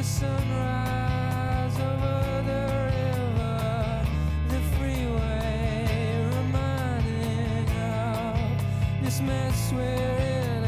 this mess we're in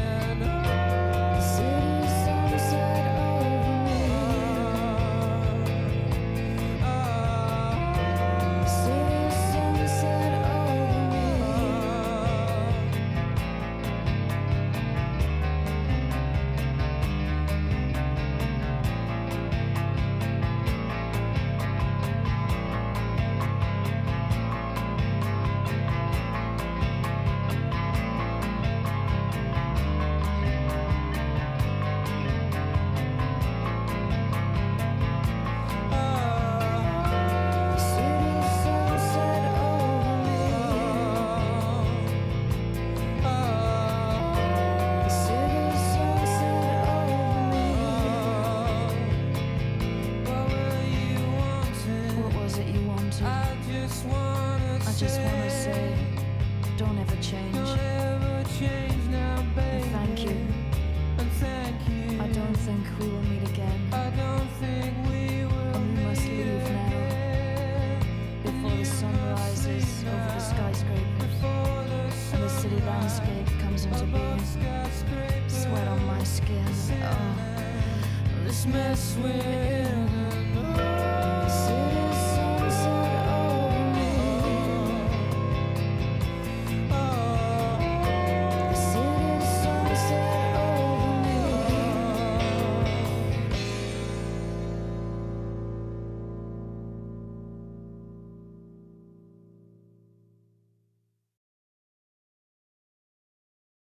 just wanna I just wanna say, don't ever change. Don't ever change now, baby. Thank you. And thank you. I don't think we will meet again. I don't think we will And we must leave now. Before the sun rises over the skyscrapers Before the and the city landscape comes into being. Sweat on my skin. Oh, This mess we're in